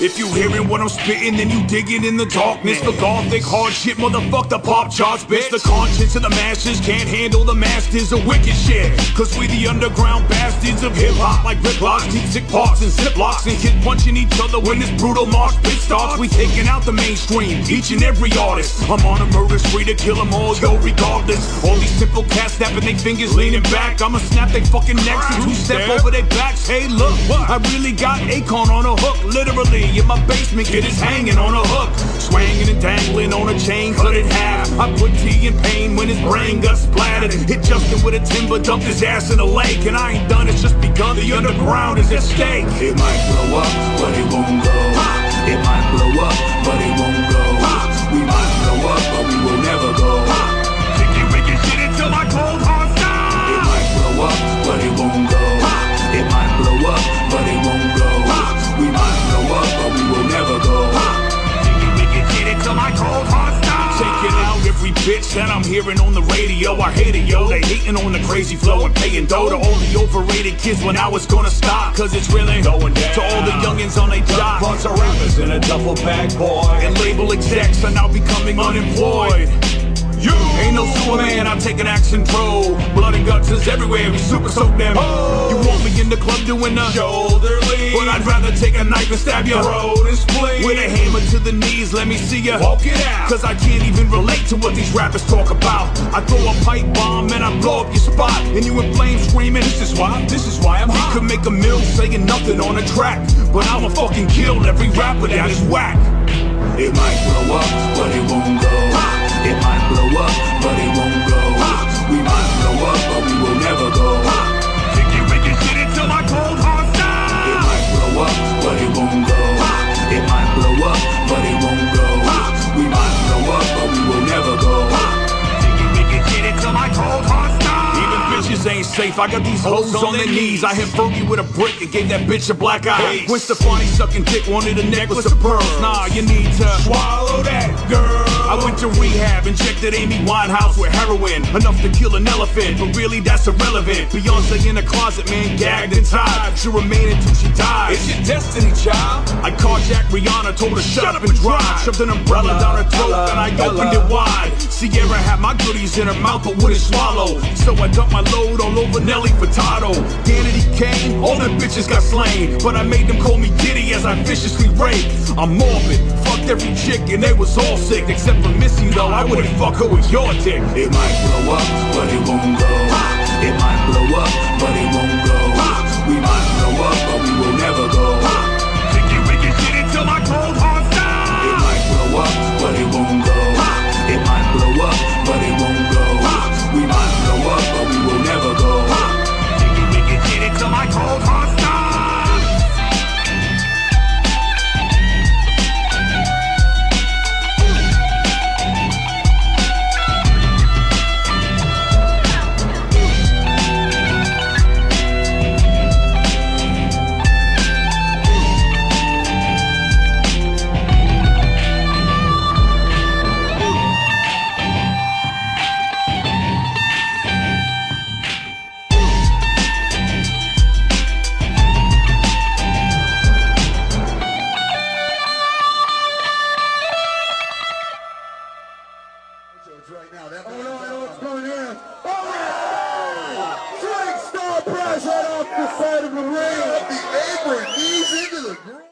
If you hearing what I'm spitting, then you digging in the darkness. The gothic hard shit, motherfuck the pop charts, bitch. The conscience of the masses can't handle the masters of wicked shit. Cause we the underground bastards of hip hop, like rip locks, deep sick parts and ziplocs, and hit punching each other when this brutal march pit starts. We taking out the mainstream, each and every artist. I'm on a murder spree to kill them all, yo, regardless. All these simple cats snapping their fingers, leaning back. I'ma snap their fucking necks and two step over their backs. Hey, look, I really got Akon on a hook, literally. In my basement, kid is hanging on a hook. Swanging and dangling on a chain, cut in half. I put T in pain when his brain got splattered. Hit Justin with a timber, dumped his ass in a lake. And I ain't done, it's just begun. The underground is at stake. It might blow up, but it won't go. It might blow up, but it won't go. Bitch that I'm hearing on the radio. I hate it, yo. They hating on the crazy flow and paying dough to all the overrated kids when I was gonna stop. Cause it's really going down. To all the youngins on their job. Bunch of rappers in a duffel bag, boy. And label execs are now becoming unemployed. You ain't no Superman, I'm taking action pro. Blood and guts is everywhere, we super soak them. Oh. You want me in the club doing the shoulder lean? But I'd rather take a knife and stab your throat and spleen. With a hammer to the knees, let me see ya walk it out. Cause I can't even relate to what these rappers talk about. I throw a pipe bomb and I blow up your spot. And you in flames screaming, this is why, this is why I'm hot. He could make a mill saying nothing on a track. But I'ma fucking kill every rapper that is whack. It might blow up, but it won't go. It might blow up, but it won't go. We might blow up, but we will never go. Sticky wicked shit until my cold heart stops. It might blow up, but it won't go. It might blow up, but it won't go. We might blow up, but we will never go. Sticky wicked shit until my cold heart stops. Even bitches ain't safe. I got these hoes on their knees. I hit Fergie with a brick and gave that bitch a black eye. When Stefani sucking dick wanted a necklace of pearls. Nah, you need to swallow that, girl. I went to rehab, injected Amy Winehouse with heroin, enough to kill an elephant, but really that's irrelevant. Beyonce in the closet, man, gagged and tied. She'll remain until she dies. It's your destiny, child. I carjacked Rihanna, told her shut up and drive. Shoved an umbrella down her throat, and I opened it wide. Ciara had my goodies in her mouth, but wouldn't swallow. So I dumped my load all over Nelly Furtado. Danity Kane, all them bitches got slain. But I made them call me Diddy as I viciously raped. I'm morbid, every chick, and they was all sick. Except for Missy, though, I wouldn't fuck her with your dick. It might blow up, but it won't no, I know what's going on. Oh, Frank Star Price right off the side of the ring. The apron knees into the groove.